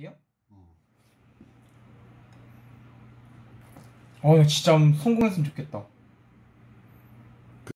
갈게요. 어. 어, 나 진짜 성공했으면 좋겠다.